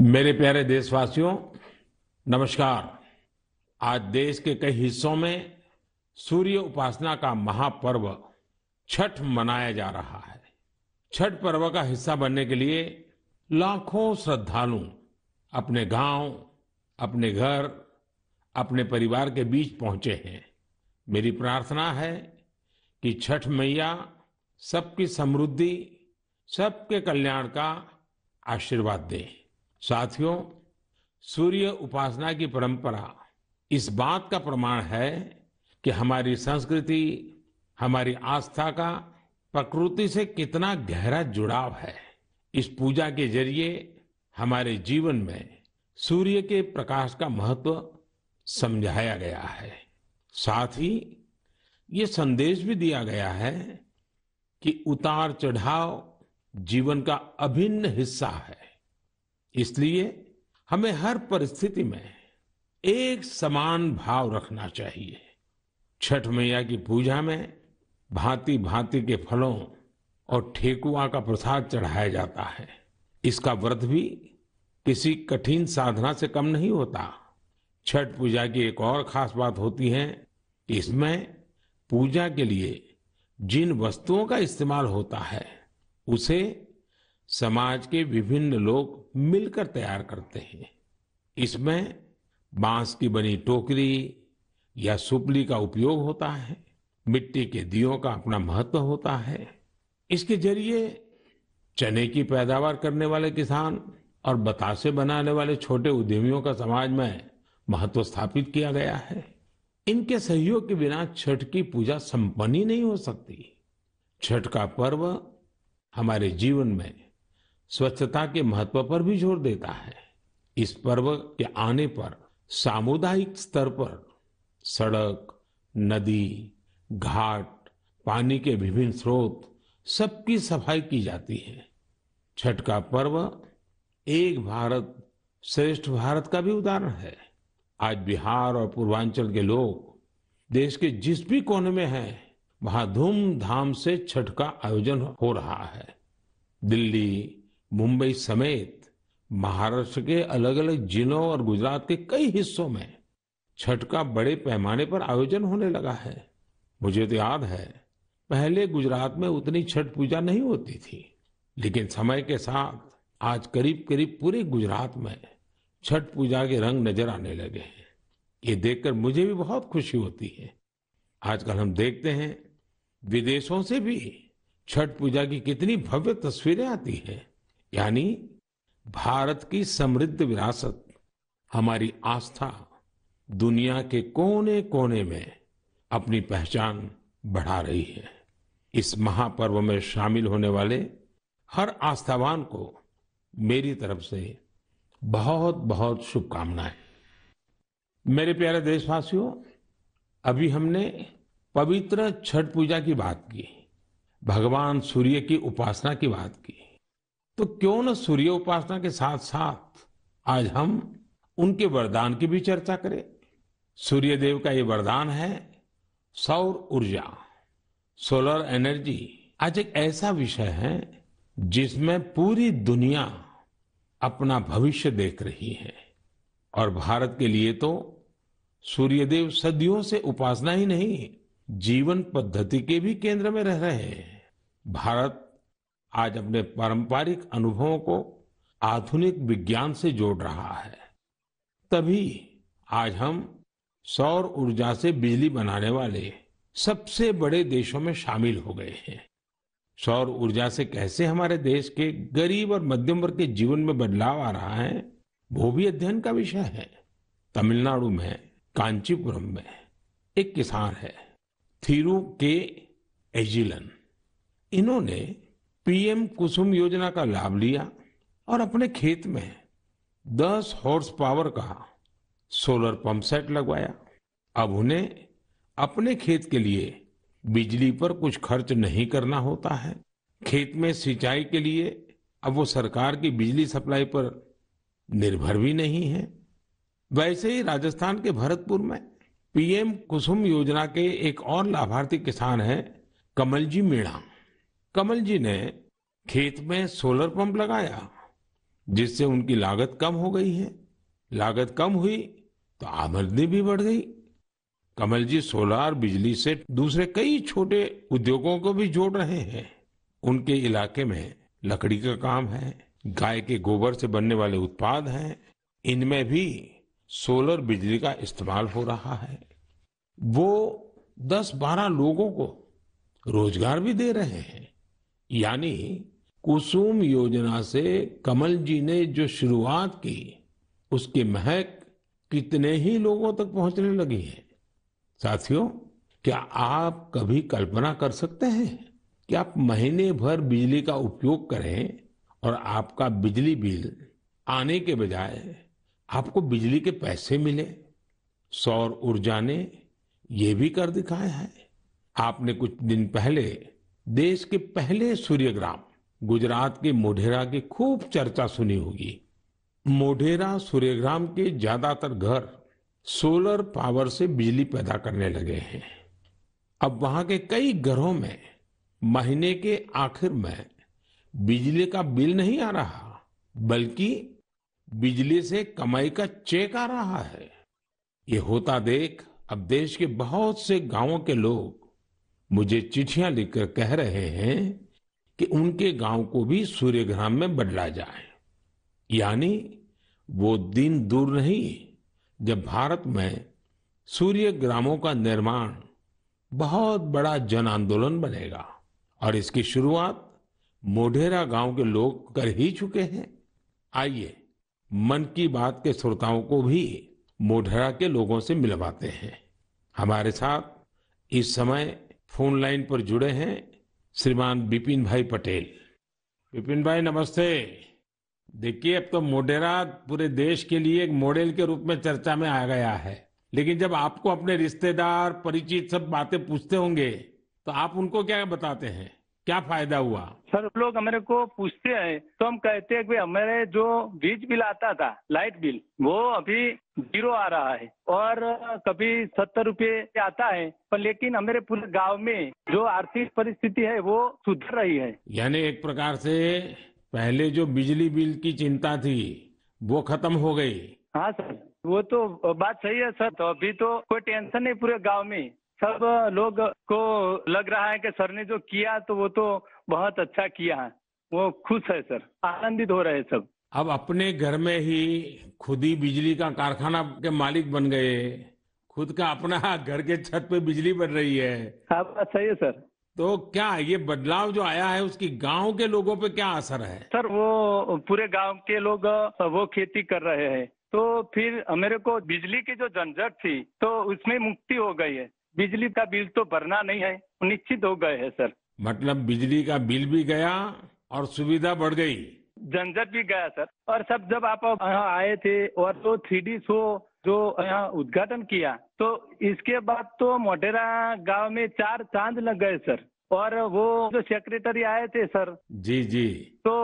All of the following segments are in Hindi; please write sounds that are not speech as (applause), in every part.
मेरे प्यारे देशवासियों, नमस्कार। आज देश के कई हिस्सों में सूर्य उपासना का महापर्व छठ मनाया जा रहा है। छठ पर्व का हिस्सा बनने के लिए लाखों श्रद्धालु अपने गाँव, अपने घर, अपने परिवार के बीच पहुँचे हैं। मेरी प्रार्थना है कि छठ मैया सबकी समृद्धि, सबके कल्याण का आशीर्वाद दे। साथियों, सूर्य उपासना की परंपरा इस बात का प्रमाण है कि हमारी संस्कृति, हमारी आस्था का प्रकृति से कितना गहरा जुड़ाव है। इस पूजा के ज़रिए हमारे जीवन में सूर्य के प्रकाश का महत्व समझाया गया है। साथ ही ये संदेश भी दिया गया है कि उतार चढ़ाव जीवन का अभिन्न हिस्सा है। इसलिए हमें हर परिस्थिति में एक समान भाव रखना चाहिए। छठ मैया की पूजा में भांति भांति के फलों और ठेकुआ का प्रसाद चढ़ाया जाता है। इसका व्रत भी किसी कठिन साधना से कम नहीं होता। छठ पूजा की एक और खास बात होती है कि इसमें पूजा के लिए जिन वस्तुओं का इस्तेमाल होता है, उसे समाज के विभिन्न लोग मिलकर तैयार करते हैं। इसमें बाँस की बनी टोकरी या सुपली का उपयोग होता है, मिट्टी के दियों का अपना महत्व होता है। इसके ज़रिए चने की पैदावार करने वाले किसान और बतासे बनाने वाले छोटे उद्यमियों का समाज में महत्व स्थापित किया गया है। इनके सहयोग के बिना छठ की पूजा संपन्न ही नहीं हो सकती। छठ का पर्व हमारे जीवन में स्वच्छता के महत्व पर भी ज़ोर देता है। इस पर्व के आने पर सामुदायिक स्तर पर सड़क, नदी, घाट, पानी के विभिन्न स्रोत सबकी सफ़ाई की जाती है। छठ का पर्व एक भारत, श्रेष्ठ भारत का भी उदाहरण है। आज बिहार और पूर्वांचल के लोग देश के जिस भी कोने में हैं, वहाँ धूमधाम से छठ का आयोजन हो रहा है। दिल्ली मुंबई समेत महाराष्ट्र के अलग अलग जिलों और गुजरात के कई हिस्सों में छठ का बड़े पैमाने पर आयोजन होने लगा है। मुझे तो याद है, पहले गुजरात में उतनी छठ पूजा नहीं होती थी, लेकिन समय के साथ आज करीब करीब पूरे गुजरात में छठ पूजा के रंग नज़र आने लगे हैं। ये देखकर मुझे भी बहुत खुशी होती है। आजकल हम देखते हैं, विदेशों से भी छठ पूजा की कितनी भव्य तस्वीरें आती हैं। यानी भारत की समृद्ध विरासत, हमारी आस्था, दुनिया के कोने कोने में अपनी पहचान बढ़ा रही है। इस महापर्व में शामिल होने वाले हर आस्थावान को मेरी तरफ़ से बहुत बहुत शुभकामनाएँ। मेरे प्यारे देशवासियों, अभी हमने पवित्र छठ पूजा की बात की, भगवान सूर्य की उपासना की बात की। तो क्यों न सूर्य उपासना के साथ साथ आज हम उनके वरदान की भी चर्चा करें? सूर्य देव का ये वरदान है, सौर ऊर्जा सोलर एनर्जी आज एक ऐसा विषय है जिसमें पूरी दुनिया अपना भविष्य देख रही है। और भारत के लिए तो सूर्यदेव सदियों से उपासना ही नहीं, जीवन पद्धति के भी केंद्र में रह रहे हैं। भारत आज अपने पारंपरिक अनुभवों को आधुनिक विज्ञान से जोड़ रहा है। तभी आज हम सौर ऊर्जा से बिजली बनाने वाले सबसे बड़े देशों में शामिल हो गए हैं। सौर ऊर्जा से कैसे हमारे देश के गरीब और मध्यम वर्ग के जीवन में बदलाव आ रहा है, वो भी अध्ययन का विषय है। तमिलनाडु में, कांचीपुरम में एक किसान है, थीरू के एजिलन। इन्होंने पीएम कुसुम योजना का लाभ लिया और अपने खेत में 10 हॉर्स पावर का सोलर पंप सेट लगवाया। अब उन्हें अपने खेत के लिए बिजली पर कुछ खर्च नहीं करना होता है। खेत में सिंचाई के लिए अब वो सरकार की बिजली सप्लाई पर निर्भर भी नहीं है। वैसे ही राजस्थान के भरतपुर में पीएम कुसुम योजना के एक और लाभार्थी किसान हैं कमल जी मीणा। कमल जी ने खेत में सोलर पंप लगाया, जिससे उनकी लागत कम हो गई है। लागत कम हुई तो आमदनी भी बढ़ गई। कमल जी सोलार, बिजली से दूसरे कई छोटे उद्योगों को भी जोड़ रहे हैं। उनके इलाके में लकड़ी का काम है, गाय के गोबर से बनने वाले उत्पाद हैं। इनमें भी सोलर बिजली का इस्तेमाल हो रहा है। वो 10-12 लोगों को रोज़गार भी दे रहे हैं। यानी कुसुम योजना से कमल जी ने जो शुरुआत की, उसकी महक कितने ही लोगों तक पहुँचने लगी है। साथियों, क्या आप कभी कल्पना कर सकते हैं कि आप महीने भर बिजली का उपयोग करें और आपका बिजली बिल आने के बजाय आपको बिजली के पैसे मिले? सौर ऊर्जा ने ये भी कर दिखाया है। आपने कुछ दिन पहले देश के पहले सूर्यग्राम, गुजरात के मोढेरा की खूब चर्चा सुनी होगी। मोढेरा सूर्यग्राम के ज़्यादातर घर सोलर पावर से बिजली पैदा करने लगे हैं। अब वहाँ के कई घरों में महीने के आखिर में बिजली का बिल नहीं आ रहा, बल्कि बिजली से कमाई का चेक आ रहा है। ये होता देख अब देश के बहुत से गाँवों के लोग मुझे चिट्ठियाँ लिखकर कह रहे हैं कि उनके गाँव को भी सूर्यग्राम में बदला जाए। यानी वो दिन दूर नहीं, जब भारत में सूर्य ग्रामों का निर्माण बहुत बड़ा जन आंदोलन बनेगा और इसकी शुरुआत मोढेरा गाँव के लोग कर ही चुके हैं। आइए मन की बात के श्रोताओं को भी मोढेरा के लोगों से मिलवाते हैं। हमारे साथ इस समय फ़ोन लाइन पर जुड़े हैं श्रीमान बिपिन भाई पटेल। बिपिन भाई, नमस्ते। देखिए, अब तो मोडेरा पूरे देश के लिए एक मॉडल के रूप में चर्चा में आ गया है। लेकिन जब आपको अपने रिश्तेदार, परिचित सब बातें पूछते होंगे तो आप उनको क्या बताते हैं? क्या फ़ायदा हुआ? सर लोग हमारे को पूछते हैं तो हम कहते हैं कि हमारे जो बीज बिल आता था लाइट बिल वो अभी ज़ीरो आ रहा है और कभी सत्तर रुपये आता है पर लेकिन हमारे पूरे गाँव में जो आर्थिक परिस्थिति है वो सुधर रही है। यानी एक प्रकार से पहले जो बिजली बिल की चिंता थी वो खत्म हो गई। हाँ सर वो तो बात सही है सर। तो अभी तो कोई टेंशन नहीं पूरे गाँव में। सब लोग को लग रहा है कि सर ने जो किया तो वो तो बहुत अच्छा किया है। वो खुश है सर आनंदित हो रहे हैं सब। अब अपने घर में ही खुद ही बिजली का कारखाना के मालिक बन गए। खुद का अपना घर के छत पे बिजली बन रही है। हाँ बात सही है सर। तो क्या ये बदलाव जो आया है उसकी गाँव के लोगों पे क्या असर है? सर वो पूरे गाँव के लोग वो खेती कर रहे हैं। तो फिर मेरे को बिजली की जो झंझट थी तो उसमें मुक्ति हो गई है। बिजली का बिल तो भरना नहीं है निश्चित हो गए हैं सर। मतलब बिजली का बिल भी गया और सुविधा बढ़ गई। झंझट भी गया सर। और सब जब आप यहाँ आए थे और तो थ्री डी शो जो यहाँ उद्घाटन किया तो इसके बाद तो मोटेरा गाँव में चार चाँद लग गए सर। और वो जो सेक्रेटरी आए थे सर जी जी। तो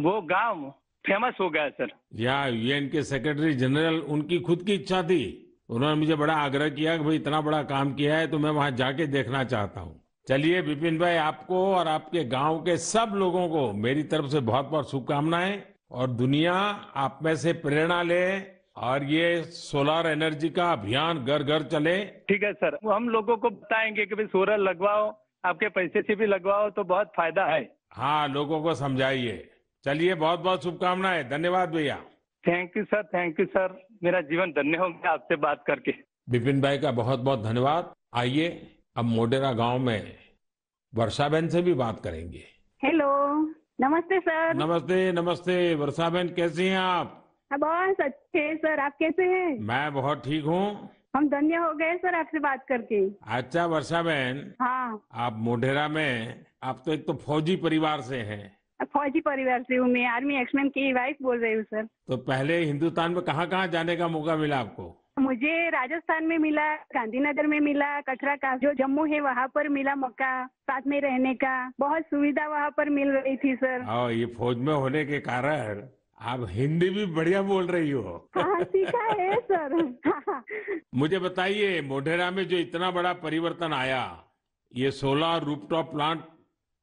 वो गाँव फ़ेमस हो गया सर। या यूएन के सेक्रेटरी जनरल उनकी खुद की इच्छा थी। उन्होंने मुझे बड़ा आग्रह किया कि भाई इतना बड़ा काम किया है तो मैं वहाँ जाके देखना चाहता हूँ। चलिए विपिन भाई आपको और आपके गाँव के सब लोगों को मेरी तरफ़ से बहुत बहुत शुभकामनाएँ और दुनिया आप में से प्रेरणा ले और ये सोलर एनर्जी का अभियान घर घर चले। ठीक है सर। हम लोगों को बताएँगे कि भाई सोलर लगवाओ आपके पैसे से भी लगवाओ तो बहुत फ़ायदा है। हाँ लोगों को समझाइए। चलिए बहुत बहुत शुभकामनाएँ। धन्यवाद भैया। Thank you sir thank you sir मेरा जीवन धन्य हो गया आपसे बात करके। विपिन भाई का बहुत बहुत धन्यवाद। आइए अब मोडेरा गाँव में वर्षा बहन से भी बात करेंगे। हेलो नमस्ते सर। नमस्ते नमस्ते वर्षा बहन कैसी हैं आप? हाँ, बहुत अच्छे सर आप कैसे हैं? मैं बहुत ठीक हूँ। हम धन्य हो गए सर आपसे बात करके। अच्छा वर्षा बहन हाँ। आप मोढेरा में आप तो एक तो फौजी परिवार से हैं। फौजी परिवार से हूँ मैं आर्मी एक्समैन की वाइफ बोल रही हूँ सर तो पहले हिंदुस्तान में कहाँ कहाँ जाने का मौका मिला आपको? मुझे राजस्थान में मिला गांधीनगर में मिला कटरा का जो जम्मू है वहाँ पर मिला मौका साथ में रहने का। बहुत सुविधा वहाँ पर मिल रही थी सर और ये फौज में होने के कारण आप हिंदी भी बढ़िया बोल रही हो। हाँ सीखा है सर (laughs) मुझे बताइए मोढेरा में जो इतना बड़ा परिवर्तन आया ये सोलर रूपटॉप प्लांट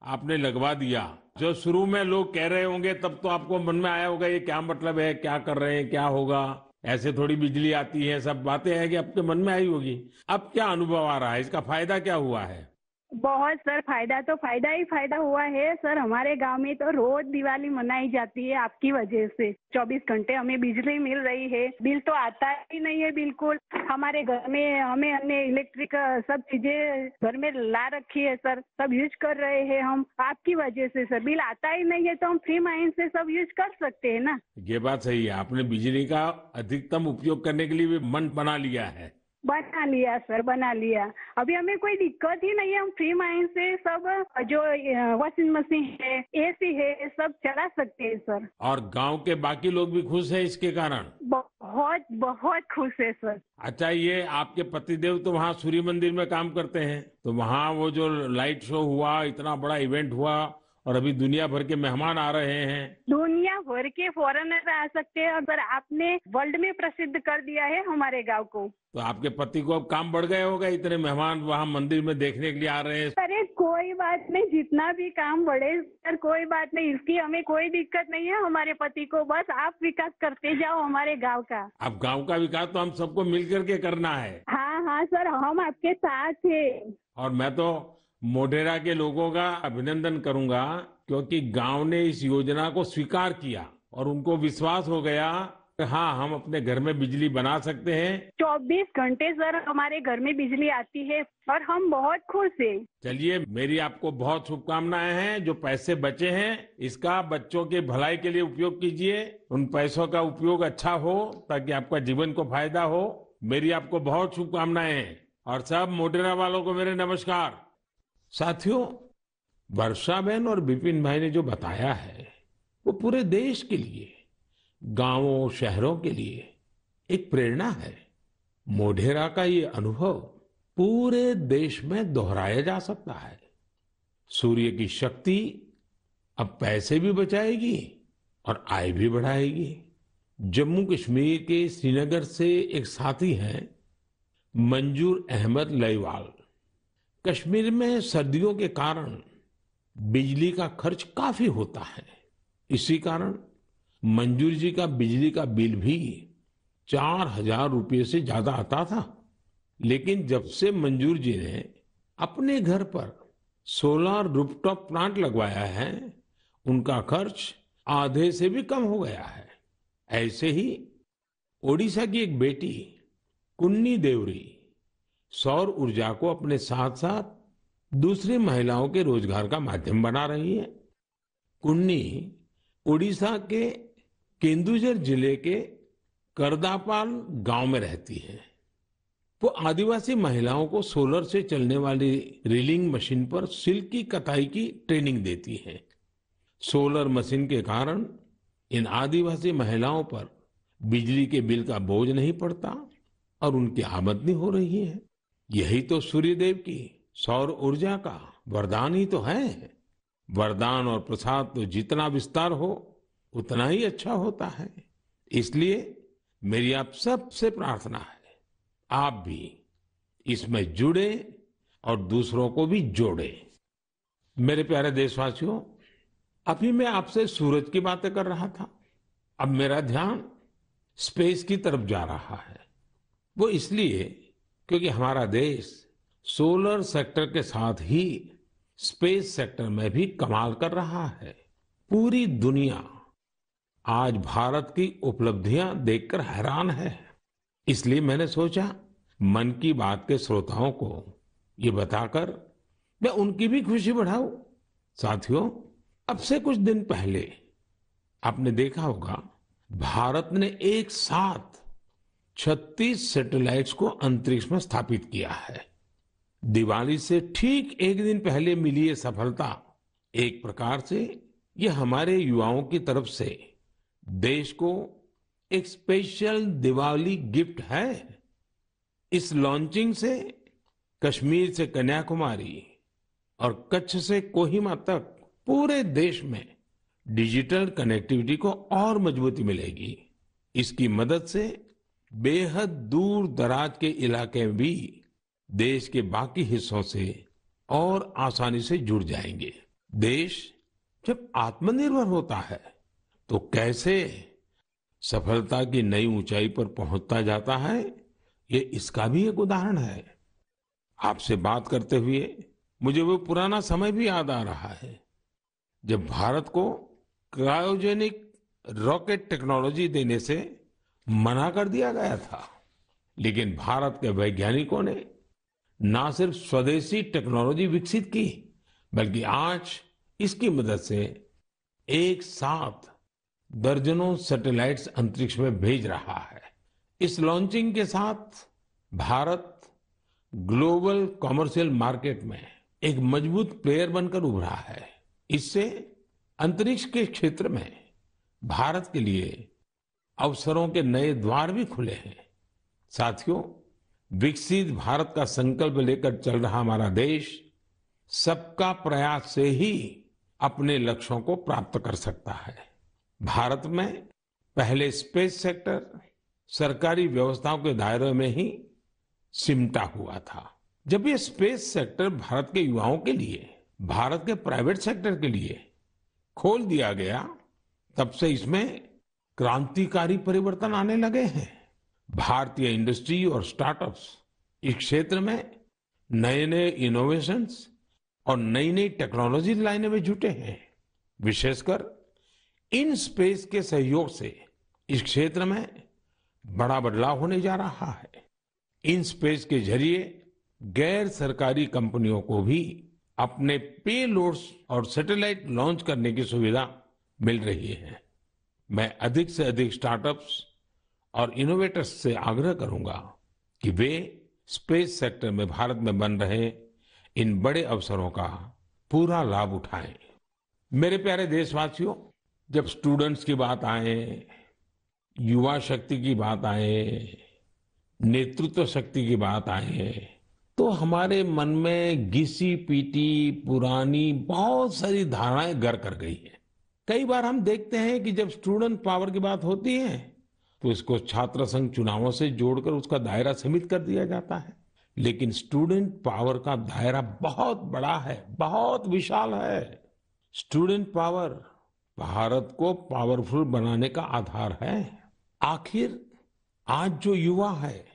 आपने लगवा दिया। जो शुरू में लोग कह रहे होंगे, तब तो आपको मन में आया होगा, ये क्या मतलब है, क्या कर रहे हैं, क्या होगा? ऐसे थोड़ी बिजली आती है, सब बातें हैं कि आपके मन में आई होगी। अब क्या अनुभव आ रहा है? इसका फ़ायदा क्या हुआ है? बहुत सर फ़ायदा तो फ़ायदा ही फ़ायदा हुआ है। सर हमारे गाँव में तो रोज दिवाली मनाई जाती है आपकी वजह से। 24 घंटे हमें बिजली मिल रही है। बिल तो आता ही नहीं है बिल्कुल। हमारे घर में हमें हमने इलेक्ट्रिक सब चीज़ें घर में ला रखी है सर। सब यूज़ कर रहे हैं हम। आपकी वजह से सर बिल आता ही नहीं है तो हम फ्री माइंड से सब यूज़ कर सकते हैं ना। ये बात सही है। आपने बिजली का अधिकतम उपयोग करने के लिए भी मन बना लिया है। बना लिया सर बना लिया। अभी हमें कोई दिक्कत ही नहीं है हम फ्री माइंड से सब जो वॉशिंग मशीन है एसी है सब चला सकते हैं सर और गाँव के बाकी लोग भी खुश हैं इसके कारण? बहुत बहुत खुश है सर अच्छा ये आपके पतिदेव तो वहाँ सूर्य मंदिर में काम करते हैं। तो वहाँ वो जो लाइट शो हुआ इतना बड़ा इवेंट हुआ और अभी दुनिया भर के मेहमान आ रहे हैं। दुनिया भर के फॉरेनर आ सकते हैं अगर आपने वर्ल्ड में प्रसिद्ध कर दिया है हमारे गाँव को। तो आपके पति को अब काम बढ़ गए होगा इतने मेहमान वहाँ मंदिर में देखने के लिए आ रहे हैं। अरे कोई बात नहीं जितना भी काम बढ़े सर कोई बात नहीं इसकी हमें कोई दिक्कत नहीं है हमारे पति को बस आप विकास करते जाओ हमारे गाँव का। अब गाँव का विकास तो हम सबको मिल करके करना है। हाँ हाँ सर हम आपके साथ है। और मैं तो मोढेरा के लोगों का अभिनंदन करूँगा क्योंकि गाँव ने इस योजना को स्वीकार किया और उनको विश्वास हो गया कि हाँ हम अपने घर में बिजली बना सकते हैं। चौबीस घंटे सर हमारे घर में बिजली आती है और हम बहुत खुश हैं। चलिए मेरी आपको बहुत शुभकामनाएँ हैं जो पैसे बचे हैं इसका बच्चों के भलाई के लिए उपयोग कीजिए। उन पैसों का उपयोग अच्छा हो ताकि आपका जीवन को फ़ायदा हो। मेरी आपको बहुत शुभकामनाएँ हैं। और सब मोटेरा वालों को मेरे नमस्कार। साथियों, वर्षा बहन और विपिन भाई ने जो बताया है, वो पूरे देश के लिए, गाँवों, शहरों के लिए एक प्रेरणा है। मोढेरा का ये अनुभव पूरे देश में दोहराया जा सकता है। सूर्य की शक्ति अब पैसे भी बचाएगी और आय भी बढ़ाएगी। जम्मू कश्मीर के श्रीनगर से एक साथी हैं, मंजूर अहमद लईवाल कश्मीर में सर्दियों के कारण बिजली का खर्च काफ़ी होता है। इसी कारण मंजूर जी का बिजली का बिल भी चार हज़ार रुपये से ज़्यादा आता था। लेकिन जब से मंजूर जी ने अपने घर पर सोलर रूफटॉप प्लांट लगवाया है, उनका खर्च आधे से भी कम हो गया है। ऐसे ही ओडिशा की एक बेटी, कुन्नी देवरी सौर ऊर्जा को अपने साथ साथ दूसरी महिलाओं के रोज़गार का माध्यम बना रही है। कुन्नी उड़ीसा के केंदुझर ज़िले के करदापाल गाँव में रहती है। वो आदिवासी महिलाओं को सोलर से चलने वाली रीलिंग मशीन पर सिल्क की कताई की ट्रेनिंग देती है। सोलर मशीन के कारण इन आदिवासी महिलाओं पर बिजली के बिल का बोझ नहीं पड़ता और उनकी आमदनी हो रही है। यही तो सूर्यदेव की, सौर ऊर्जा का वरदान ही तो है। वरदान और प्रसाद तो जितना विस्तार हो, उतना ही अच्छा होता है। इसलिए मेरी आप सबसे प्रार्थना है, आप भी इसमें जुड़े और दूसरों को भी जोड़े। मेरे प्यारे देशवासियों, अभी मैं आपसे सूरज की बातें कर रहा था। अब मेरा ध्यान स्पेस की तरफ़ जा रहा है। वो इसलिए क्योंकि हमारा देश सोलर सेक्टर के साथ ही स्पेस सेक्टर में भी कमाल कर रहा है। पूरी दुनिया आज भारत की उपलब्धियाँ देखकर हैरान है। इसलिए मैंने सोचा, मन की बात के श्रोताओं को ये बताकर मैं उनकी भी खुशी बढ़ाऊं। साथियों, अब से कुछ दिन पहले आपने देखा होगा, भारत ने एक साथ 36 सैटेलाइट्स को अंतरिक्ष में स्थापित किया है। दिवाली से ठीक एक दिन पहले मिली ये सफलता। एक प्रकार से ये हमारे युवाओं की तरफ़ से देश को एक स्पेशल दिवाली गिफ्ट है। इस लॉन्चिंग से कश्मीर से कन्याकुमारी और कच्छ से कोहिमा तक पूरे देश में डिजिटल कनेक्टिविटी को और मजबूती मिलेगी। इसकी मदद से बेहद दूर दराज के इलाके भी देश के बाकी हिस्सों से और आसानी से जुड़ जाएँगे। देश जब आत्मनिर्भर होता है तो कैसे सफलता की नई ऊंचाई पर पहुँचता जाता है, ये इसका भी एक उदाहरण है। आपसे बात करते हुए मुझे वो पुराना समय भी याद आ रहा है, जब भारत को क्रायोजेनिक रॉकेट टेक्नोलॉजी देने से मना कर दिया गया था। लेकिन भारत के वैज्ञानिकों ने ना सिर्फ़ स्वदेशी टेक्नोलॉजी विकसित की, बल्कि आज इसकी मदद से एक साथ दर्जनों सैटेलाइट्स अंतरिक्ष में भेज रहा है। इस लॉन्चिंग के साथ भारत ग्लोबल कॉमर्शियल मार्केट में एक मज़बूत प्लेयर बनकर उभरा है। इससे अंतरिक्ष के क्षेत्र में भारत के लिए अवसरों के नए द्वार भी खुले हैं। साथियों, विकसित भारत का संकल्प लेकर चल रहा हमारा देश सबका प्रयास से ही अपने लक्ष्यों को प्राप्त कर सकता है। भारत में पहले स्पेस सेक्टर सरकारी व्यवस्थाओं के दायरे में ही सिमटा हुआ था। जब ये स्पेस सेक्टर भारत के युवाओं के लिए, भारत के प्राइवेट सेक्टर के लिए खोल दिया गया, तब से इसमें क्रांतिकारी परिवर्तन आने लगे हैं। भारतीय इंडस्ट्री और स्टार्टअप्स इस क्षेत्र में नए नए इनोवेशंस और नई नई टेक्नोलॉजी लाने में जुटे हैं। विशेषकर इन स्पेस के सहयोग से इस क्षेत्र में बड़ा बदलाव होने जा रहा है। इन स्पेस के ज़रिए गैर सरकारी कंपनियों को भी अपने पे लोड्स और सैटेलाइट लॉन्च करने की सुविधा मिल रही है। मैं अधिक से अधिक स्टार्टअप्स और इनोवेटर्स से आग्रह करूँगा कि वे स्पेस सेक्टर में भारत में बन रहे इन बड़े अवसरों का पूरा लाभ उठाएँ। मेरे प्यारे देशवासियों, जब स्टूडेंट्स की बात आए, युवा शक्ति की बात आए, नेतृत्व शक्ति की बात आए तो हमारे मन में घिसी पीटी पुरानी बहुत सारी धारणाएँ घर कर गई है। कई बार हम देखते हैं कि जब स्टूडेंट पावर की बात होती है तो इसको छात्र संघ चुनावों से जोड़कर उसका दायरा सीमित कर दिया जाता है। लेकिन स्टूडेंट पावर का दायरा बहुत बड़ा है, बहुत विशाल है। स्टूडेंट पावर भारत को पावरफुल बनाने का आधार है। आखिर आज जो युवा है,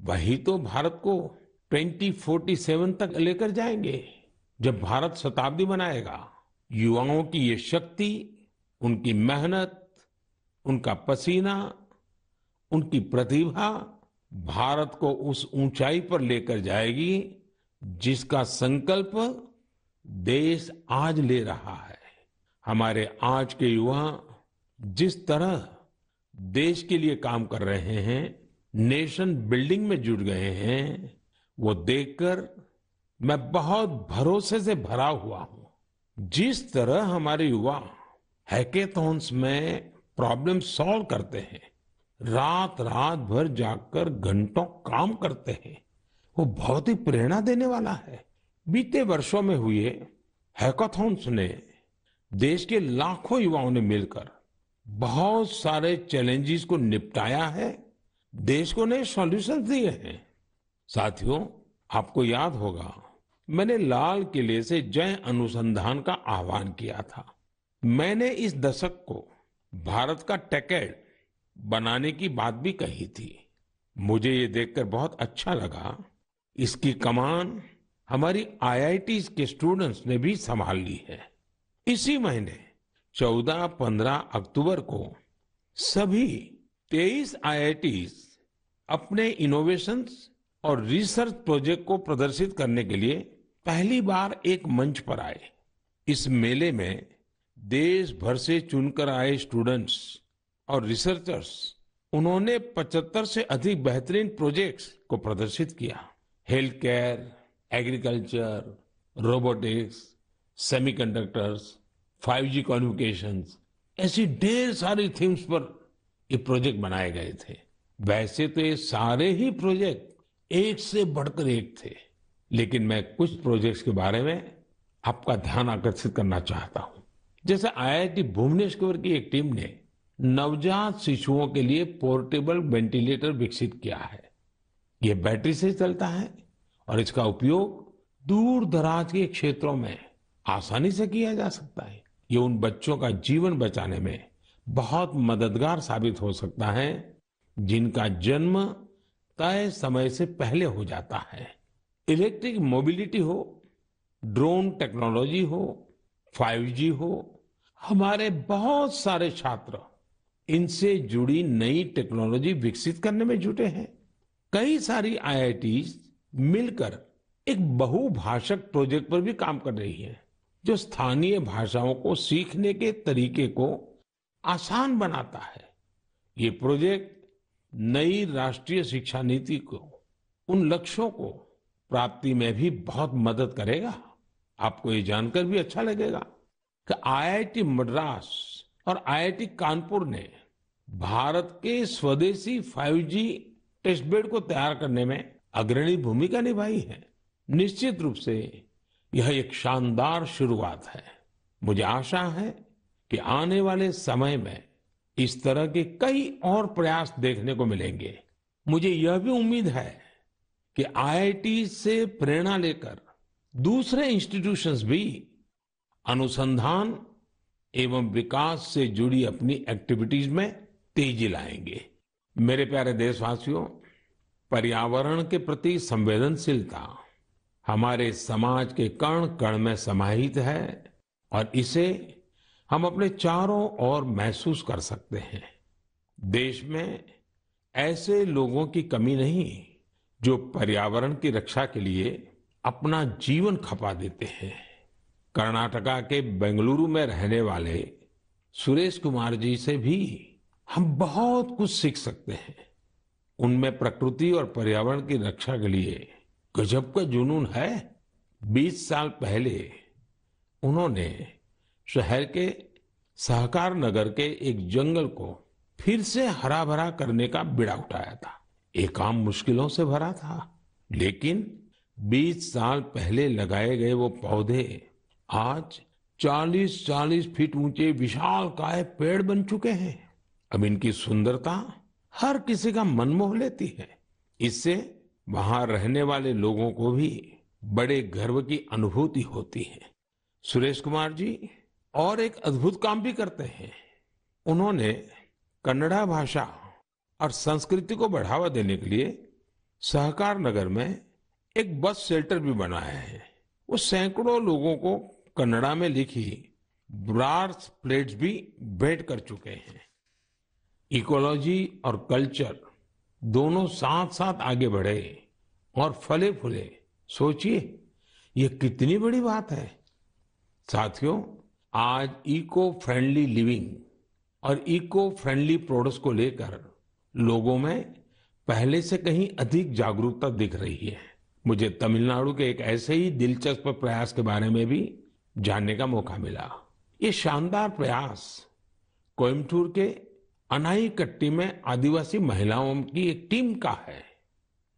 वही तो भारत को 2047 तक लेकर जाएँगे, जब भारत शताब्दी बनाएगा युवाओं की ये शक्ति उनकी मेहनत, उनका पसीना, उनकी प्रतिभा भारत को उस ऊंचाई पर लेकर जाएगी जिसका संकल्प देश आज ले रहा है। हमारे आज के युवा जिस तरह देश के लिए काम कर रहे हैं, नेशन बिल्डिंग में जुट गए हैं, वो देखकर मैं बहुत भरोसे से भरा हुआ हूँ। जिस तरह हमारे युवा हैकेथॉन्स में प्रॉब्लम सॉल्व करते हैं। रात रात भर जाकर घंटों काम करते हैं। वो बहुत ही प्रेरणा देने वाला है। बीते वर्षों में हुए हैकाथॉन्स ने देश के लाखों युवाओं ने मिलकर बहुत सारे चैलेंजेस को निपटाया है। देश को नए सॉल्यूशन दिए हैं। साथियों, आपको याद होगा, मैंने लाल किले से जय अनुसंधान का आह्वान किया था। मैंने इस दशक को भारत का टेकेड बनाने की बात भी कही थी। मुझे ये देखकर बहुत अच्छा लगा। इसकी कमान हमारी आईआईटी के स्टूडेंट्स ने भी संभाल ली है। इसी महीने 14-15 अक्टूबर को सभी 23 आईआईटी अपने इनोवेशंस और रिसर्च प्रोजेक्ट को प्रदर्शित करने के लिए पहली बार एक मंच पर आए। इस मेले में देश भर से चुनकर आए स्टूडेंट्स और रिसर्चर्स उन्होंने 75 से अधिक बेहतरीन प्रोजेक्ट्स को प्रदर्शित किया। Health care agriculture robotics semiconductors 5G communications ऐसी ढेर सारी थीम्स पर ये प्रोजेक्ट बनाए गए थे। वैसे तो ये सारे ही प्रोजेक्ट एक से बढ़कर एक थे। लेकिन मैं कुछ प्रोजेक्ट्स के बारे में आपका ध्यान आकर्षित करना चाहता हूँ। जैसे आईआईटी भुवनेश्वर की एक टीम ने नवजात शिशुओं के लिए पोर्टेबल वेंटिलेटर विकसित किया है। ये बैटरी से चलता है और इसका उपयोग दूर दराज के क्षेत्रों में आसानी से किया जा सकता है। ये उन बच्चों का जीवन बचाने में बहुत मददगार साबित हो सकता है, जिनका जन्म तय समय से पहले हो जाता है। इलेक्ट्रिक मोबिलिटी हो, ड्रोन टेक्नोलॉजी हो 5G हो हमारे बहुत सारे छात्र इनसे जुड़ी नई टेक्नोलॉजी विकसित करने में जुटे हैं। कई सारी आईआईटीज मिलकर एक बहुभाषक प्रोजेक्ट पर भी काम कर रही है, जो स्थानीय भाषाओं को सीखने के तरीके को आसान बनाता है। ये प्रोजेक्ट नई राष्ट्रीय शिक्षा नीति को, उन लक्ष्यों को प्राप्ति में भी बहुत मदद करेगा। आपको ये जानकर भी अच्छा लगेगा। कि आईआईटी मद्रास और आईआईटी कानपुर ने भारत के स्वदेशी 5G टेस्ट बेड को तैयार करने में अग्रणी भूमिका निभाई है। निश्चित रूप से यह एक शानदार शुरुआत है। मुझे आशा है कि आने वाले समय में इस तरह के कई और प्रयास देखने को मिलेंगे। मुझे यह भी उम्मीद है कि आईआईटी से प्रेरणा लेकर दूसरे इंस्टीट्यूशंस भी अनुसंधान एवं विकास से जुड़ी अपनी एक्टिविटीज़ में तेज़ी लाएँगे। मेरे प्यारे देशवासियों, पर्यावरण के प्रति संवेदनशीलता हमारे समाज के कण कण में समाहित है और इसे हम अपने चारों ओर महसूस कर सकते हैं। देश में ऐसे लोगों की कमी नहीं जो पर्यावरण की रक्षा के लिए अपना जीवन खपा देते हैं। कर्नाटका के बेंगलुरु में रहने वाले सुरेश कुमार जी से भी हम बहुत कुछ सीख सकते हैं। उनमें प्रकृति और पर्यावरण की रक्षा के लिए गजब का जुनून है। 20 साल पहले उन्होंने शहर के सहकार नगर के एक जंगल को फिर से हरा भरा करने का बिड़ा उठाया था। ये काम मुश्किलों से भरा था, लेकिन 20 साल पहले लगाए गए वो पौधे आज 40-40 फीट ऊँचे विशाल काय पेड़ बन चुके हैं। अब इनकी सुंदरता हर किसी का मन मोह लेती है। इससे वहाँ रहने वाले लोगों को भी बड़े गर्व की अनुभूति होती है। सुरेश कुमार जी और एक अद्भुत काम भी करते हैं। उन्होंने कन्नड़ा भाषा और संस्कृति को बढ़ावा देने के लिए सहकार नगर में एक बस शेल्टर भी बनाया है। वो सैकड़ों लोगों को कन्नड़ा में लिखी ब्रास प्लेट्स भी भेंट कर चुके हैं। इकोलॉजी और कल्चर दोनों साथ साथ आगे बढ़े और फले फूले सोचिए, ये कितनी बड़ी बात है। साथियों, आज इको फ्रेंडली लिविंग और इको फ्रेंडली प्रोडक्ट्स को लेकर लोगों में पहले से कहीं अधिक जागरूकता दिख रही है। मुझे तमिलनाडु के एक ऐसे ही दिलचस्प प्रयास के बारे में भी जानने का मौका मिला। ये शानदार प्रयास कोयम्बटूर के अनाई कट्टी में आदिवासी महिलाओं की एक टीम का है।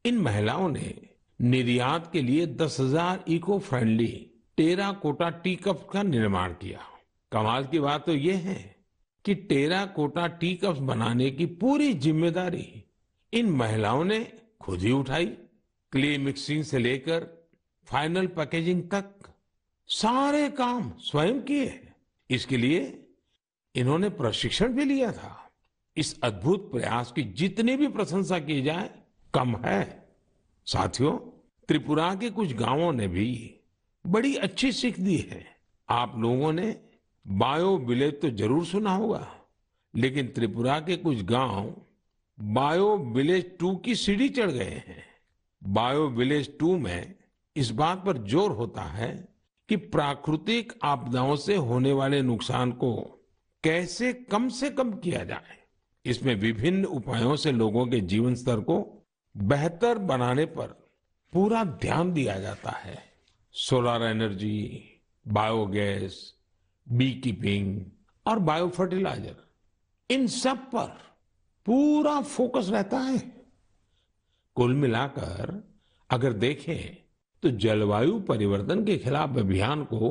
इन महिलाओं ने निर्यात के लिए दस हज़ार eco friendly terracotta tea cup का निर्माण किया। कमाल की बात तो ये है कि टेरा कोटा टी कप बनाने की पूरी ज़िम्मेदारी इन महिलाओं ने खुद ही उठाई। क्ले मिक्सिंग से लेकर फाइनल पैकेजिंग तक सारे काम स्वयं किए इसके लिए इन्होंने प्रशिक्षण भी लिया था। इस अद्भुत प्रयास की जितनी भी प्रशंसा की जाए, कम है। साथियों, त्रिपुरा के कुछ गाँवों ने भी बड़ी अच्छी सीख दी है। आप लोगों ने बायो विलेज तो ज़रूर सुना होगा, लेकिन त्रिपुरा के कुछ गाँव बायो विलेज टू की सीढ़ी चढ़ गए हैं। बायो विलेज टू में इस बात पर ज़ोर होता है कि प्राकृतिक आपदाओं से होने वाले नुकसान को कैसे कम से कम किया जाए। इसमें विभिन्न उपायों से लोगों के जीवन स्तर को बेहतर बनाने पर पूरा ध्यान दिया जाता है। Solar energy, biogas B keeping और बायो फर्टिलाइज़र इन सब पर पूरा फोकस रहता है। कुल मिलाकर अगर देखें तो जलवायु परिवर्तन के खिलाफ अभियान को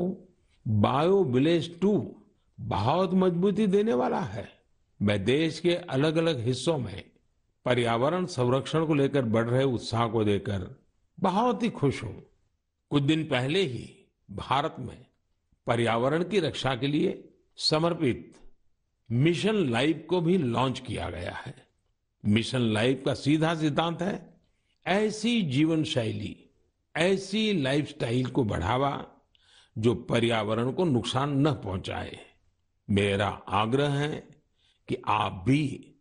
बायो विलेज टू बहुत मजबूती देने वाला है। मैं देश के अलग अलग हिस्सों में पर्यावरण संरक्षण को लेकर बढ़ रहे उत्साह को देकर बहुत ही खुश हूँ। कुछ दिन पहले ही भारत में पर्यावरण की रक्षा के लिए समर्पित मिशन लाइफ को भी लॉन्च किया गया है। मिशन लाइफ का सीधा सिद्धांत है ऐसी जीवन शैली ऐसी लाइफस्टाइल को बढ़ावा जो पर्यावरण को नुकसान न पहुँचाए। मेरा आग्रह है कि आप भी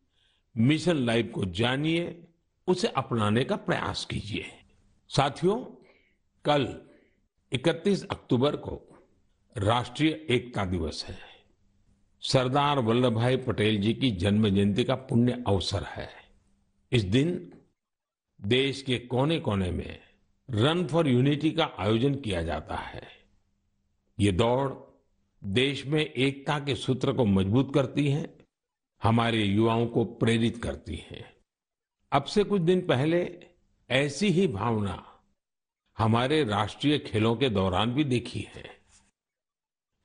मिशन लाइफ को जानिए, उसे अपनाने का प्रयास कीजिए। साथियों, कल 31 अक्टूबर को राष्ट्रीय एकता दिवस है। सरदार वल्लभ भाई पटेल जी की जन्म जयंती का पुण्य अवसर है। इस दिन देश के कोने कोने में रन फॉर यूनिटी का आयोजन किया जाता है। ये दौड़ देश में एकता के सूत्र को मज़बूत करती है, हमारे युवाओं को प्रेरित करती है। अब से कुछ दिन पहले ऐसी ही भावना हमारे राष्ट्रीय खेलों के दौरान भी देखी है।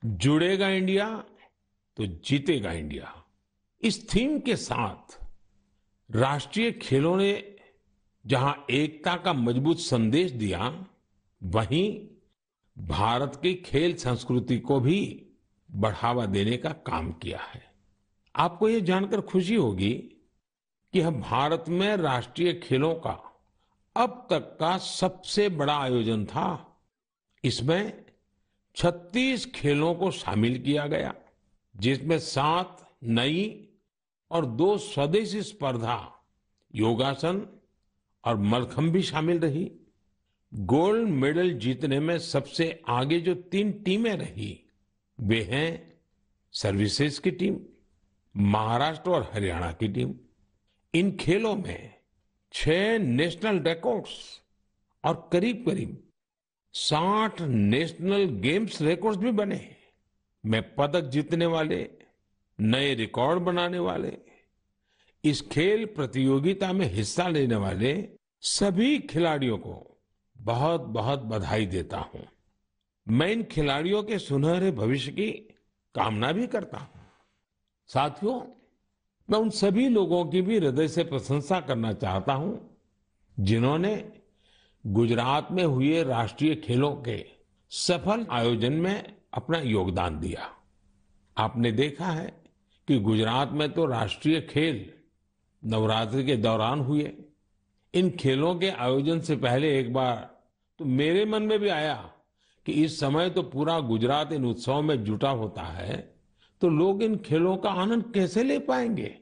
जुड़ेगा इंडिया तो जीतेगा इंडिया। इस थीम के साथ राष्ट्रीय खेलों ने जहाँ एकता का मज़बूत संदेश दिया, वहीं भारत की खेल संस्कृति को भी बढ़ावा देने का काम किया है। आपको यह जानकर खुशी होगी कि हम भारत में राष्ट्रीय खेलों का अब तक का सबसे बड़ा आयोजन था। इसमें 36 खेलों को शामिल किया गया, जिसमें सात नई और दो स्वदेशी स्पर्धा, योगासन और मलखम भी शामिल रही। गोल्ड मेडल जीतने में सबसे आगे जो तीन टीमें रही, वे हैं सर्विसेज़ की टीम, महाराष्ट्र और हरियाणा की टीम। इन खेलों में छह नेशनल रिकॉर्ड्स और करीब करीब साठ नेशनल गेम्स रिकॉर्ड्स भी बने। मैं पदक जीतने वाले, नए रिकॉर्ड बनाने वाले इस खेल प्रतियोगिता में हिस्सा लेने वाले सभी खिलाड़ियों को बहुत बहुत बधाई देता हूँ। मैं इन खिलाड़ियों के सुनहरे भविष्य की कामना भी करता हूँ। साथियों, मैं उन सभी लोगों की भी हृदय से प्रशंसा करना चाहता हूँ, जिन्होंने गुजरात में हुए राष्ट्रीय खेलों के सफल आयोजन में अपना योगदान दिया। आपने देखा है कि गुजरात में तो राष्ट्रीय खेल नवरात्रि के दौरान हुए। इन खेलों के आयोजन से पहले एक बार तो मेरे मन में भी आया कि इस समय तो पूरा गुजरात इन उत्सवों में जुटा होता है तो लोग इन खेलों का आनंद कैसे ले पाएँगे?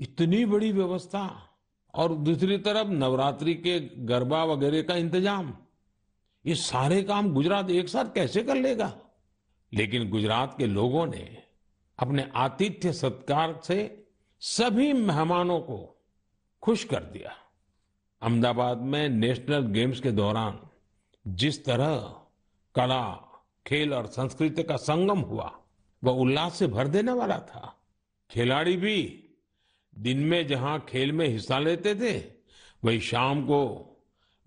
इतनी बड़ी व्यवस्था और दूसरी तरफ़ नवरात्रि के गरबा वगैरह का इंतज़ाम। ये सारे काम गुजरात एक साथ कैसे कर लेगा? लेकिन गुजरात के लोगों ने अपने आतिथ्य सत्कार से सभी मेहमानों को खुश कर दिया। अहमदाबाद में नेशनल गेम्स के दौरान जिस तरह कला, खेल और संस्कृति का संगम हुआ, वह उल्लास से भर देने वाला था। खिलाड़ी भी दिन में जहाँ खेल में हिस्सा लेते थे, वही शाम को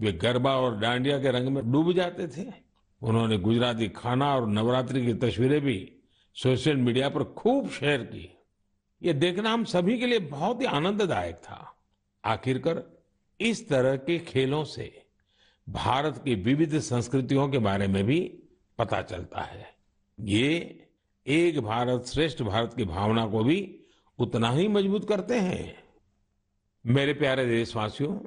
वे गरबा और डांडिया के रंग में डूब जाते थे। उन्होंने गुजराती खाना और नवरात्रि की तस्वीरें भी सोशल मीडिया पर खूब शेयर की। ये देखना हम सभी के लिए बहुत ही आनंददायक था। आखिरकार इस तरह के खेलों से भारत की विविध संस्कृतियों के बारे में भी पता चलता है। ये एक भारत श्रेष्ठ भारत की भावना को भी उतना ही मज़बूत करते हैं। मेरे प्यारे देशवासियों,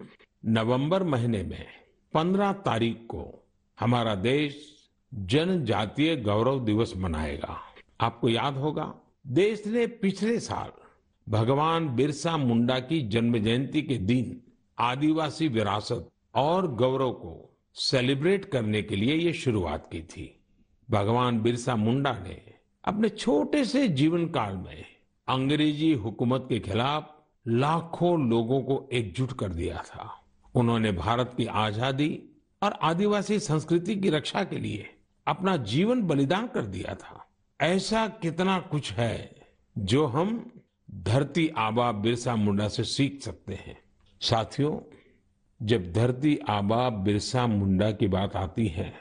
नवंबर महीने में 15 तारीख को हमारा देश जनजातीय गौरव दिवस मनाएगा। आपको याद होगा देश ने पिछले साल भगवान बिरसा मुंडा की जन्म जयंती के दिन आदिवासी विरासत और गौरव को सेलिब्रेट करने के लिए ये शुरुआत की थी। भगवान बिरसा मुंडा ने अपने छोटे से जीवन काल में अंग्रेज़ी हुकूमत के खिलाफ लाखों लोगों को एकजुट कर दिया था। उन्होंने भारत की आज़ादी और आदिवासी संस्कृति की रक्षा के लिए अपना जीवन बलिदान कर दिया था। ऐसा कितना कुछ है जो हम धरती आबा बिरसा मुंडा से सीख सकते हैं। साथियों, जब धरती आबा बिरसा मुंडा की बात आती है,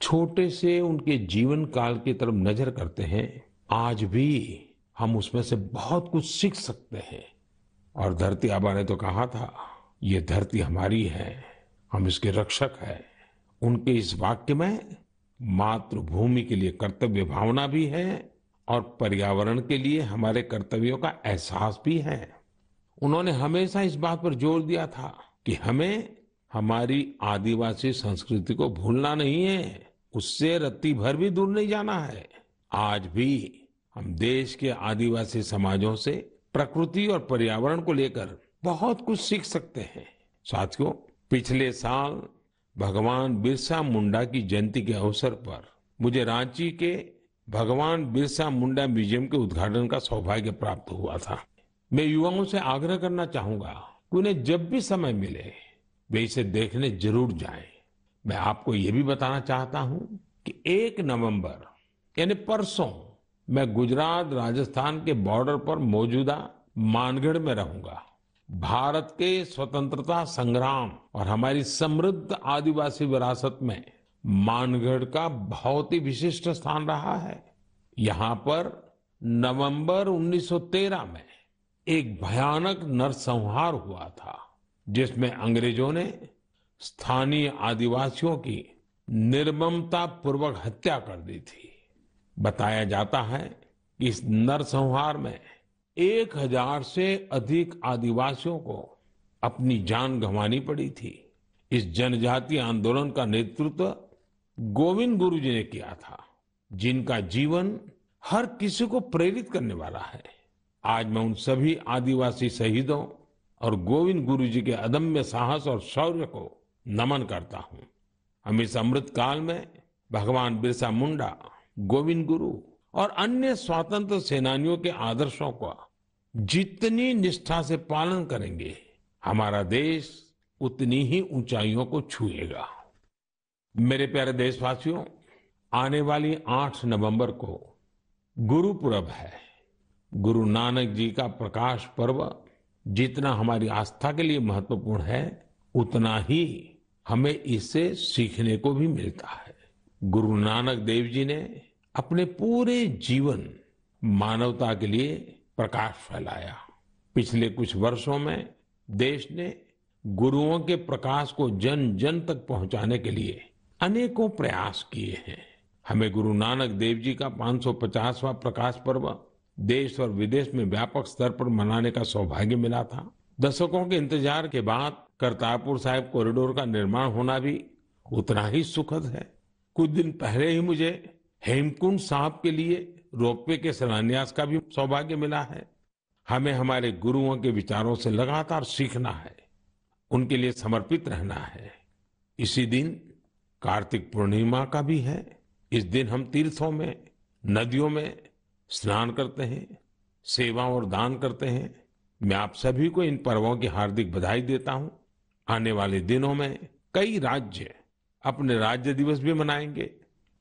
छोटे से उनके जीवन काल की तरफ़ नज़र करते हैं, आज भी हम उसमें से बहुत कुछ सीख सकते हैं। और धरती आबा ने तो कहा था, ये धरती हमारी है, हम इसके रक्षक हैं। उनके इस वाक्य में मातृभूमि के लिए कर्तव्य भावना भी है और पर्यावरण के लिए हमारे कर्तव्यों का एहसास भी है। उन्होंने हमेशा इस बात पर ज़ोर दिया था कि हमें हमारी आदिवासी संस्कृति को भूलना नहीं है, उससे रत्ती भर भी दूर नहीं जाना है। आज भी हम देश के आदिवासी समाजों से प्रकृति और पर्यावरण को लेकर बहुत कुछ सीख सकते हैं। साथियों, पिछले साल भगवान बिरसा मुंडा की जयंती के अवसर पर मुझे रांची के भगवान बिरसा मुंडा म्यूज़ियम के उद्घाटन का सौभाग्य प्राप्त हुआ था मैं युवाओं से आग्रह करना चाहूँगा कि उन्हें जब भी समय मिले, वे इसे देखने ज़रूर जाएँ। मैं आपको ये भी बताना चाहता हूँ कि एक नवंबर, यानी परसों, मैं गुजरात, राजस्थान के बॉर्डर पर मौजूदा मानगढ़ में रहूँगा भारत के स्वतंत्रता संग्राम और हमारी समृद्ध आदिवासी विरासत में मानगढ़ का बहुत ही विशिष्ट स्थान रहा है। यहाँ पर नवंबर 1913 में एक भयानक नरसंहार हुआ था, जिसमें अंग्रेज़ों ने स्थानीय आदिवासियों की निर्ममता पूर्वक हत्या कर दी थी। बताया जाता है कि इस नरसंहार में एक हज़ार से अधिक आदिवासियों को अपनी जान गंवानी पड़ी थी। इस जनजातीय आंदोलन का नेतृत्व गोविंद गुरु जी ने किया था, जिनका जीवन हर किसी को प्रेरित करने वाला है। आज मैं उन सभी आदिवासी शहीदों और गोविंद गुरु जी के अदम्य साहस और शौर्य को नमन करता हूँ। हम इस अमृत काल में भगवान बिरसा मुंडा, गोविंद गुरु और अन्य स्वतंत्र सेनानियों के आदर्शों का जितनी निष्ठा से पालन करेंगे, हमारा देश उतनी ही ऊंचाइयों को छुएगा। मेरे प्यारे देशवासियों, आने वाली 8 नवंबर को गुरुपुरब है। गुरु नानक जी का प्रकाश पर्व जितना हमारी आस्था के लिए महत्वपूर्ण है, उतना ही हमें इससे सीखने को भी मिलता है। गुरु नानक देव जी ने अपने पूरे जीवन मानवता के लिए प्रकाश फैलाया। पिछले कुछ वर्षों में देश ने गुरुओं के प्रकाश को जन जन तक पहुँचाने के लिए अनेकों प्रयास किए हैं। हमें गुरु नानक देव जी का 550वां प्रकाश पर्व देश और विदेश में व्यापक स्तर पर मनाने का सौभाग्य मिला था। दशकों के इंतज़ार के बाद करतारपुर साहिब कॉरिडोर का निर्माण होना भी उतना ही सुखद है। कुछ दिन पहले ही मुझे हेमकुंड साहब के लिए रोपवे के शिलान्यास का भी सौभाग्य मिला है। हमें हमारे गुरुओं के विचारों से लगातार सीखना है। उनके लिए समर्पित रहना है। इसी दिन कार्तिक पूर्णिमा का भी है। इस दिन हम तीर्थों में, नदियों में स्नान करते हैं सेवा और दान करते हैं। मैं आप सभी को इन पर्वों की हार्दिक बधाई देता हूँ। आने वाले दिनों में कई राज्य अपने राज्य दिवस भी मनाएँगे।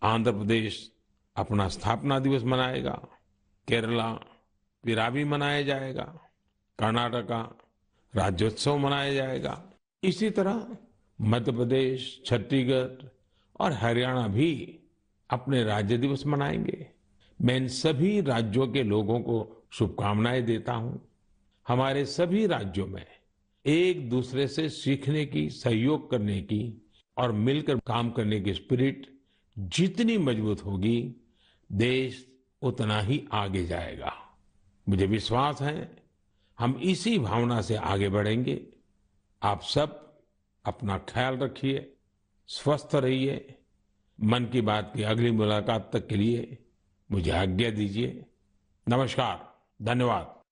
आंध्र प्रदेश अपना स्थापना दिवस मनाएगा। केरला पिरावी मनाया जाएगा। कर्नाटका राज्योत्सव मनाया जाएगा। इसी तरह मध्य प्रदेश, छत्तीसगढ़ और हरियाणा भी अपने राज्य दिवस मनाएँगे। मैं इन सभी राज्यों के लोगों को शुभकामनाएँ देता हूँ। हमारे सभी राज्यों में एक दूसरे से सीखने की, सहयोग करने की और मिलकर काम करने की स्पिरिट जितनी मज़बूत होगी देश उतना ही आगे जाएगा। मुझे विश्वास है, हम इसी भावना से आगे बढ़ेंगे। आप सब अपना ख्याल रखिए, स्वस्थ रहिए। मन की बात की अगली मुलाकात तक के लिए मुझे आज्ञा दीजिए। नमस्कार, धन्यवाद।